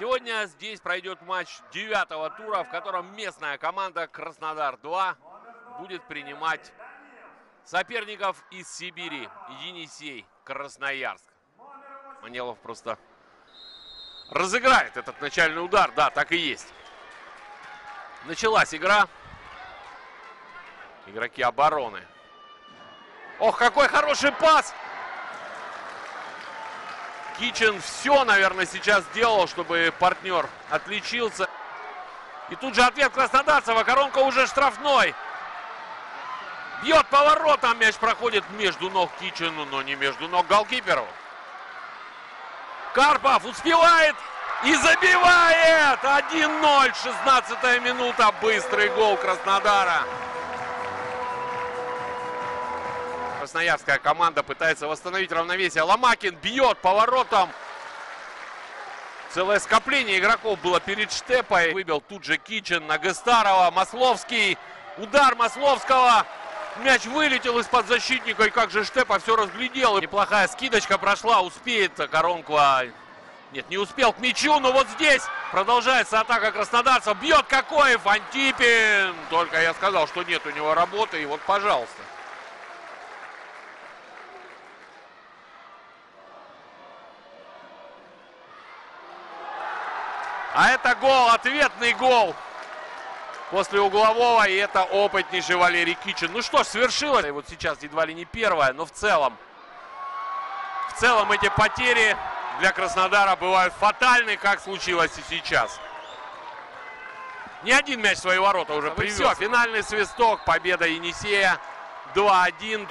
Сегодня здесь пройдет матч девятого тура, в котором местная команда Краснодар-2 будет принимать соперников из Сибири. Енисей, Красноярск. Манелов просто разыграет этот начальный удар. Да, так и есть. Началась игра. Игроки обороны. Ох, какой хороший пас! Кичен все, наверное, сейчас сделал, чтобы партнер отличился. И тут же ответ Краснодарцева. Коронка уже штрафной. Бьет поворотом. Мяч проходит между ног Кичену, но не между ног голкиперу. Карпов успевает и забивает. 1-0. 16 минута. Быстрый гол Краснодара. Красноярская команда пытается восстановить равновесие. Ломакин бьет поворотом. Целое скопление игроков было перед Штепой. Выбил тут же Кичен на Гестарова. Масловский. Удар Масловского. Мяч вылетел из-под защитника. И как же Штепа все разглядел. Неплохая скидочка прошла. Успеет Коронква. Нет, не успел к мячу. Но вот здесь продолжается атака краснодарцев. Бьет Кокоев. Антипин. Только я сказал, что нет у него работы. И вот, пожалуйста. А это гол, ответный гол после углового. И это опытнейший Валерий Кичин. Ну что ж, свершилось. И вот сейчас едва ли не первое, но в целом. В целом эти потери для Краснодара бывают фатальны, как случилось и сейчас. Не один мяч в свои ворота уже привез. Все, финальный свисток. Победа Енисея 2-1.